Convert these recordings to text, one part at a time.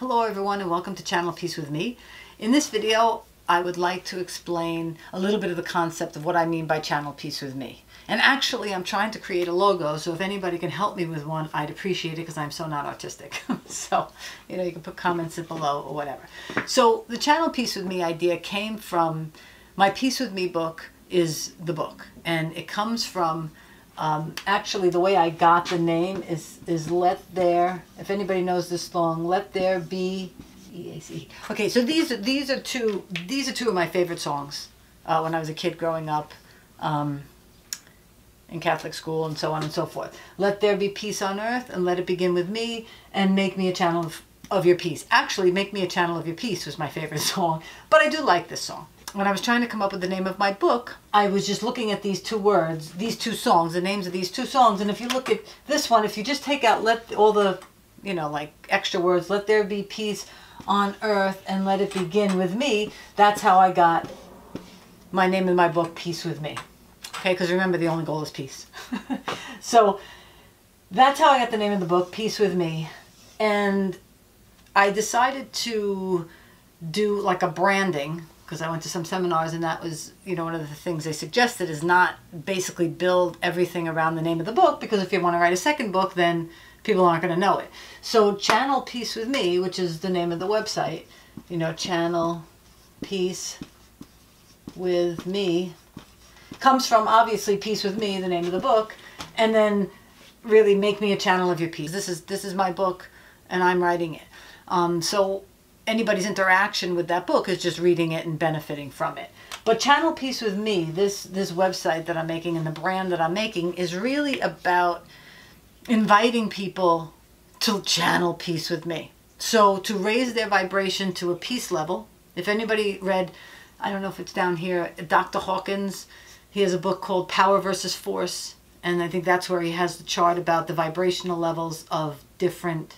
Hello everyone and welcome to Channel Peace with me. In this video I would like to explain a little bit of the concept of what I mean by Channel Peace with me. And actually I'm trying to create a logo so if anybody can help me with one I'd appreciate it because I'm so not artistic. so you know you can put comments below or whatever. So the Channel Peace with me idea came from my Peace with Me book is the book and it comes from um, actually, the way I got the name is is let there. If anybody knows this song, let there be. E-A-C. Okay, so these are these are two these are two of my favorite songs uh, when I was a kid growing up. Um, in Catholic school and so on and so forth. Let there be peace on earth and let it begin with me and make me a channel of, of your peace. Actually, Make Me a Channel of Your Peace was my favorite song, but I do like this song when I was trying to come up with the name of my book, I was just looking at these two words, these two songs, the names of these two songs. And if you look at this one, if you just take out let all the, you know, like extra words, let there be peace on earth and let it begin with me, that's how I got my name in my book, Peace with Me. Okay, because remember, the only goal is peace. so that's how I got the name of the book, Peace with Me. And I decided to do like a branding because I went to some seminars and that was, you know, one of the things they suggested is not basically build everything around the name of the book because if you want to write a second book, then people aren't going to know it. So Channel Peace with Me, which is the name of the website, you know, Channel Peace with Me, comes from obviously Peace with Me, the name of the book, and then really make me a channel of your peace. This is this is my book, and I'm writing it. Um, so anybody's interaction with that book is just reading it and benefiting from it. But Channel Peace with Me, this this website that I'm making and the brand that I'm making is really about inviting people to channel peace with me. So to raise their vibration to a peace level. If anybody read, I don't know if it's down here, Dr. Hawkins, he has a book called Power versus Force. And I think that's where he has the chart about the vibrational levels of different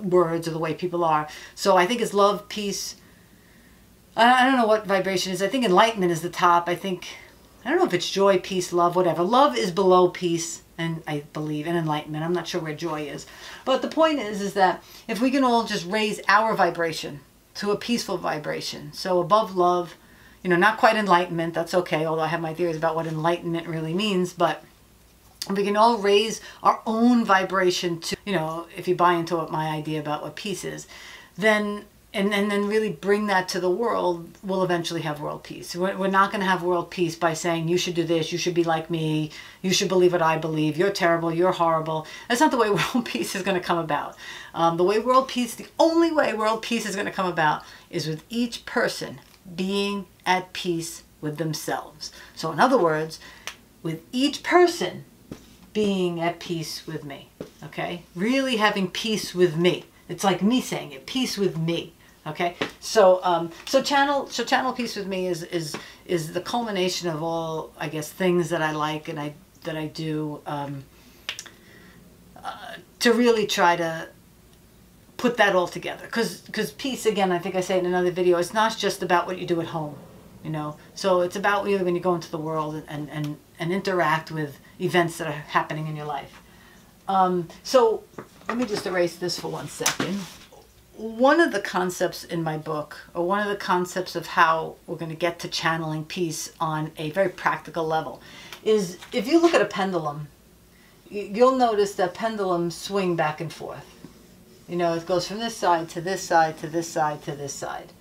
words or the way people are. So I think it's love, peace. I don't know what vibration is. I think enlightenment is the top. I think, I don't know if it's joy, peace, love, whatever. Love is below peace and I believe in enlightenment. I'm not sure where joy is. But the point is, is that if we can all just raise our vibration to a peaceful vibration, so above love, you know, not quite enlightenment, that's okay, although I have my theories about what enlightenment really means, but we can all raise our own vibration to, you know, if you buy into my idea about what peace is, then and, and then really bring that to the world, we'll eventually have world peace. We're, we're not going to have world peace by saying, you should do this, you should be like me, you should believe what I believe, you're terrible, you're horrible. That's not the way world peace is going to come about. Um, the way world peace, the only way world peace is going to come about is with each person being at peace with themselves. So in other words, with each person being at peace with me. Okay? Really having peace with me. It's like me saying it, peace with me. Okay? So um so channel so channel peace with me is is is the culmination of all I guess things that I like and I that I do um uh, to really try to put that all together because because peace again I think I say in another video it's not just about what you do at home you know so it's about really when you go into the world and and and interact with events that are happening in your life. Um, so let me just erase this for one second. One of the concepts in my book, or one of the concepts of how we're going to get to channeling peace on a very practical level, is if you look at a pendulum, you'll notice that pendulums swing back and forth. You know, it goes from this side to this side to this side to this side.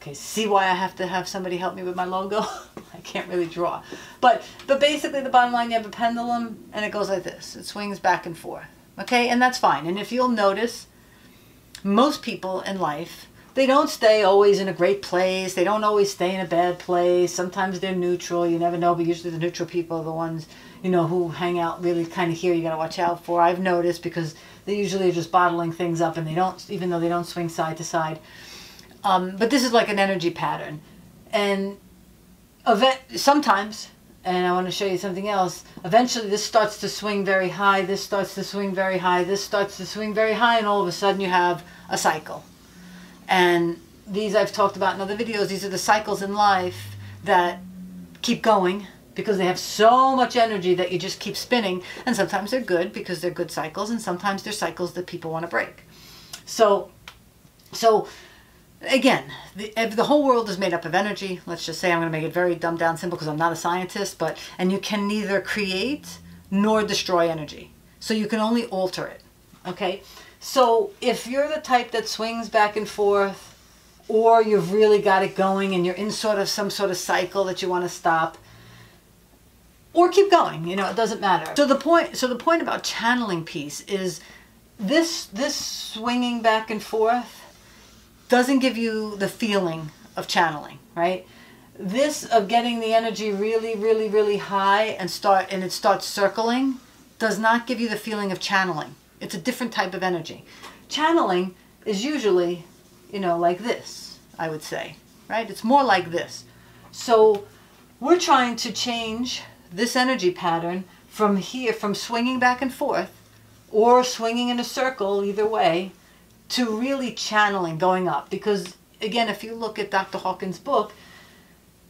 Okay, see why I have to have somebody help me with my logo? I can't really draw. But, but basically the bottom line, you have a pendulum and it goes like this. It swings back and forth. Okay, and that's fine. And if you'll notice, most people in life, they don't stay always in a great place. They don't always stay in a bad place. Sometimes they're neutral. You never know, but usually the neutral people are the ones, you know, who hang out really kind of here you got to watch out for. I've noticed because they usually are just bottling things up and they don't, even though they don't swing side to side. Um, but this is like an energy pattern. And event, sometimes, and I want to show you something else, eventually this starts to swing very high, this starts to swing very high, this starts to swing very high, and all of a sudden you have a cycle. And these I've talked about in other videos, these are the cycles in life that keep going because they have so much energy that you just keep spinning. And sometimes they're good because they're good cycles, and sometimes they're cycles that people want to break. So, so again, the, the whole world is made up of energy. Let's just say I'm going to make it very dumbed down simple because I'm not a scientist, but and you can neither create nor destroy energy. So you can only alter it. Okay? So if you're the type that swings back and forth or you've really got it going and you're in sort of some sort of cycle that you want to stop or keep going, you know, it doesn't matter. So the point so the point about channeling peace is this this swinging back and forth doesn't give you the feeling of channeling, right? This of getting the energy really, really, really high and start and it starts circling does not give you the feeling of channeling. It's a different type of energy. Channeling is usually, you know, like this, I would say, right? It's more like this. So we're trying to change this energy pattern from here, from swinging back and forth or swinging in a circle, either way, to really channeling, going up. Because again, if you look at Dr. Hawkins' book,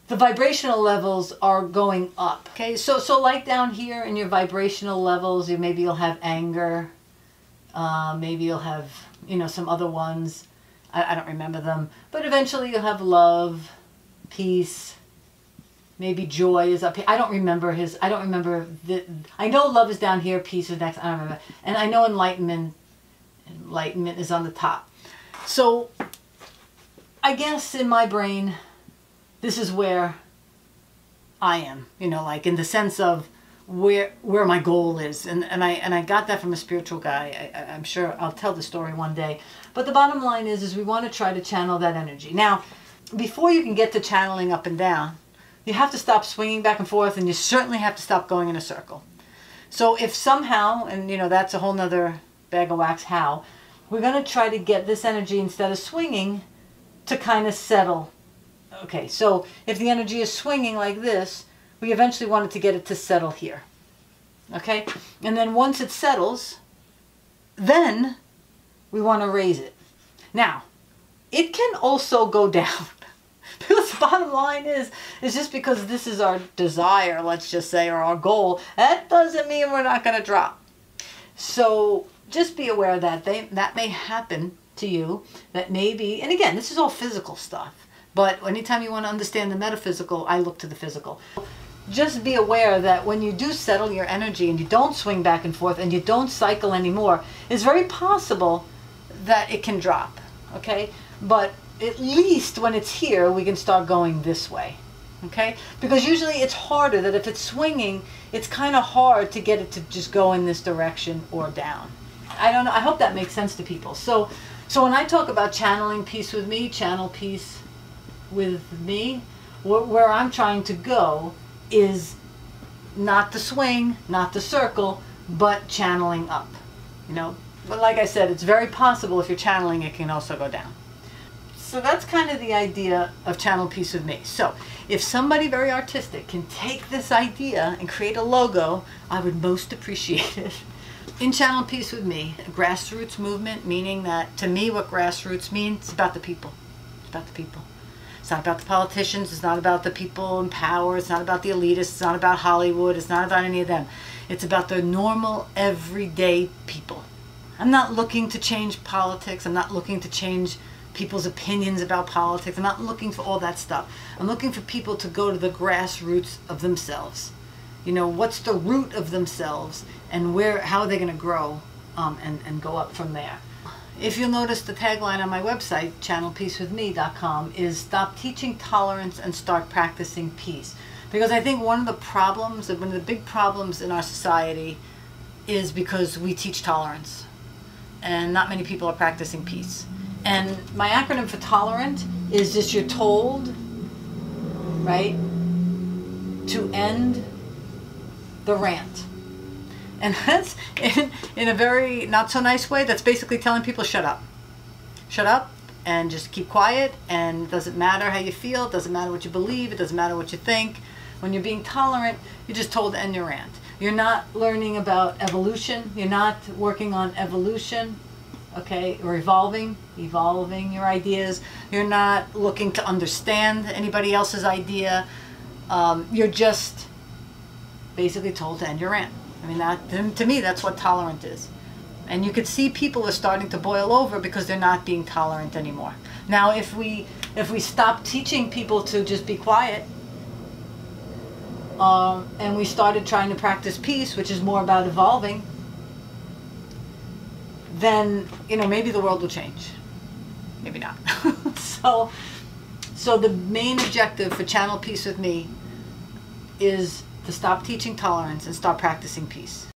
the vibrational levels are going up. Okay, so so like down here in your vibrational levels, you maybe you'll have anger, uh, maybe you'll have you know some other ones. I, I don't remember them, but eventually you'll have love, peace, maybe joy is up here. I don't remember his. I don't remember the. I know love is down here. Peace is next. I don't remember. And I know enlightenment enlightenment is on the top. So I guess in my brain, this is where I am, you know, like in the sense of where where my goal is. And, and I and I got that from a spiritual guy. I, I'm sure I'll tell the story one day. But the bottom line is, is we want to try to channel that energy. Now, before you can get to channeling up and down, you have to stop swinging back and forth and you certainly have to stop going in a circle. So if somehow, and you know, that's a whole nother bag of wax how, we're going to try to get this energy instead of swinging to kind of settle. Okay, so if the energy is swinging like this, we eventually wanted to get it to settle here. Okay, and then once it settles, then we want to raise it. Now, it can also go down. because the bottom line is, is just because this is our desire, let's just say, or our goal, that doesn't mean we're not going to drop. So just be aware that they that may happen to you. That maybe, and again, this is all physical stuff. But anytime you want to understand the metaphysical, I look to the physical. Just be aware that when you do settle your energy and you don't swing back and forth and you don't cycle anymore, it's very possible that it can drop. Okay? But at least when it's here, we can start going this way. Okay? Because usually it's harder that if it's swinging, it's kind of hard to get it to just go in this direction or down. I don't know. I hope that makes sense to people. So, so when I talk about channeling peace with me, channel peace with me, wh- where I'm trying to go is not the swing, not the circle, but channeling up. You know, but like I said, it's very possible if you're channeling, it can also go down. So that's kind of the idea of channel peace with me. So if somebody very artistic can take this idea and create a logo, I would most appreciate it. In Channel Peace with Me, grassroots movement, meaning that to me what grassroots means, it's about the people. It's about the people. It's not about the politicians, it's not about the people in power, it's not about the elitists, it's not about Hollywood, it's not about any of them. It's about the normal, everyday people. I'm not looking to change politics, I'm not looking to change people's opinions about politics, I'm not looking for all that stuff. I'm looking for people to go to the grassroots of themselves you know what's the root of themselves and where how are they going to grow um, and, and go up from there? If you'll notice the tagline on my website channelpeacewithme.com is stop teaching tolerance and start practicing peace. Because i think one of the problems one of the big problems in our society is because we teach tolerance. And not many people are practicing peace. And my acronym for tolerant is just you're told right to end the rant. And that's in, in a very not so nice way, that's basically telling people shut up. Shut up and just keep quiet and it doesn't matter how you feel, it doesn't matter what you believe, it doesn't matter what you think. When you're being tolerant, you're just told to end your rant. You're not learning about evolution, you're not working on evolution, okay, or evolving, evolving your ideas. You're not looking to understand anybody else's idea. Um, you're just basically told to end your rant. I mean, that to, me, that's what tolerant is. And you could see people are starting to boil over because they're not being tolerant anymore. Now, if we if we stop teaching people to just be quiet, um, and we started trying to practice peace, which is more about evolving, then you know maybe the world will change. Maybe not. so, so the main objective for Channel Peace with me is to stop teaching tolerance and start practicing peace.